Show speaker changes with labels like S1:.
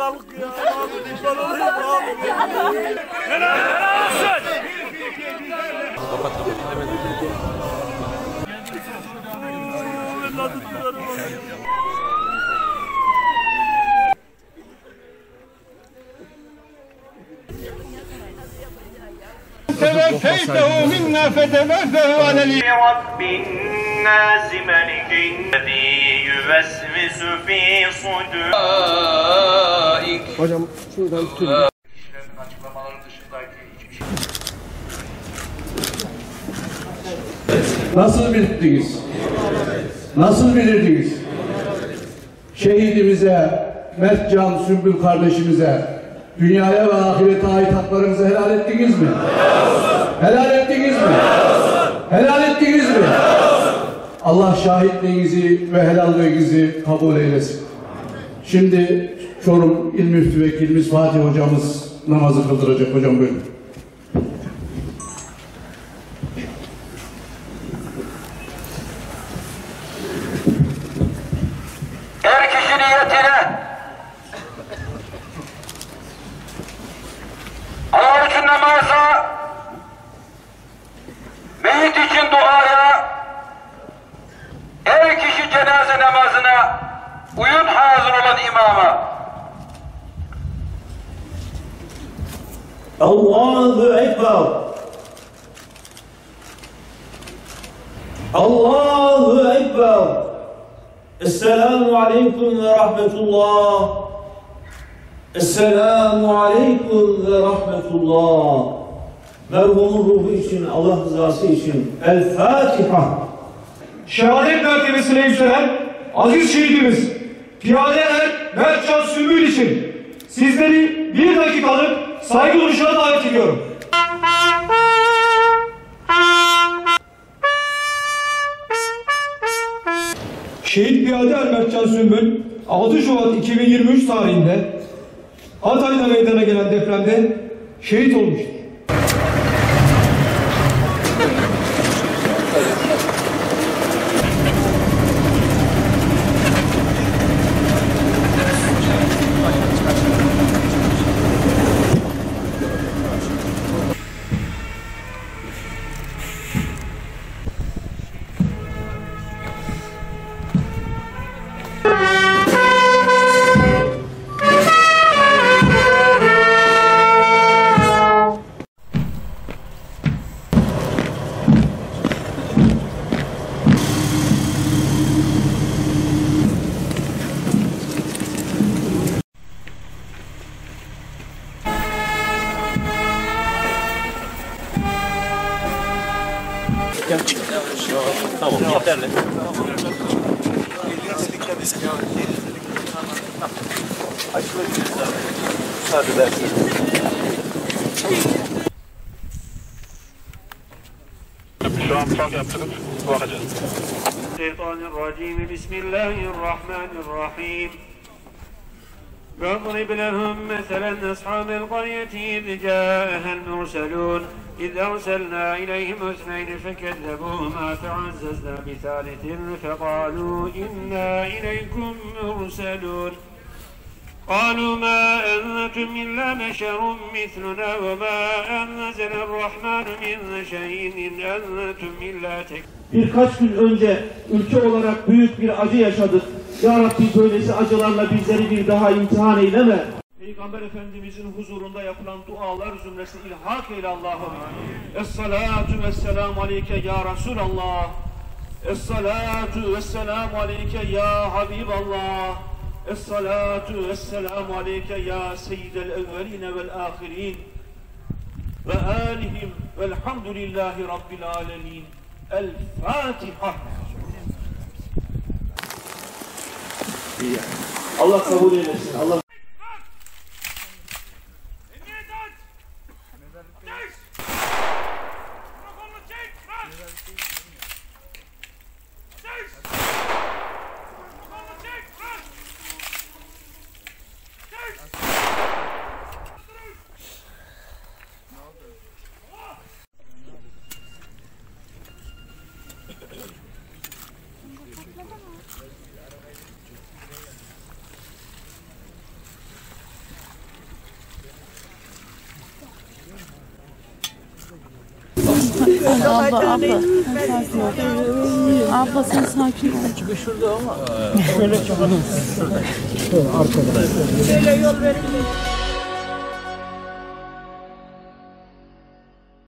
S1: غلق يا
S2: هنا هنا
S3: تبكيته منا فتبثه على
S4: رب الناس ملك الذي yüvesvisu fi sudur.
S3: Hocam şuradan tutun.
S4: Kişilerin açıklamaları dışındaki. Şey-
S5: Nasıl bildiniz? Nasıl bilirdiniz? Şehidimize, Mertcan Sümbül kardeşimize, dünyaya ve ahirete ait haklarımızı helal ettiniz mi? Helal Allah şahitliğinizi ve helalliğinizi kabul eylesin. Şimdi Çorum İl Müftü Vekilimiz Fatih Hocamız namazı kıldıracak. Hocam buyurun.
S6: Allahu Ekber. Allahu Ekber. Esselamu Aleyküm ve Rahmetullah. Esselamu Aleyküm ve Rahmetullah. Merhumun ruhu için, Allah rızası için. El Fatiha.
S3: Şehadet mertebesine yükselen aziz şehidimiz Piyade Er Mertcan Sümbül için sizleri bir dakikalık saygı duruşuna davet ediyorum. Şehit Piyade Er Mertcan Sümbül 6 Şubat 2023 tarihinde Hatay'da meydana gelen depremde şehit olmuştur.
S2: Stelle. الشيطان الرجيم بسم الله الرحمن الرحيم واضرب لهم مثلا أصحاب القرية إذ جاءها المرسلون إذ أرسلنا إليهم اثنين فكذبوهما فعززنا بثالث فقالوا إنا إليكم مرسلون قالوا ما أنتم إلا بشر مثلنا وما أنزل الرحمن من شيء إن أنتم إلا تكذبون
S6: Birkaç gün önce ülke olarak büyük bir acı yaşadık. Ya Rabbi böylesi acılarla bizleri bir daha imtihan eyleme.
S2: Peygamber Efendimizin huzurunda yapılan dualar zümresine ilhak eyle Allah'ım. Es-salatu vesselamu aleyke ya Resulallah. Es-salatu vesselamu aleyke ya Habiballah. Es-salatu vesselamu aleyke ya seyyidel evveline vel ahirin. Ve alihim velhamdülillahi rabbil alemin. El-Fatiha.
S6: Allah kabul eylesin. Allah
S7: Ateş! Mikrofonu! Abla abla. Ol. Abla sen sakin ol.
S8: Şöyle yol verin.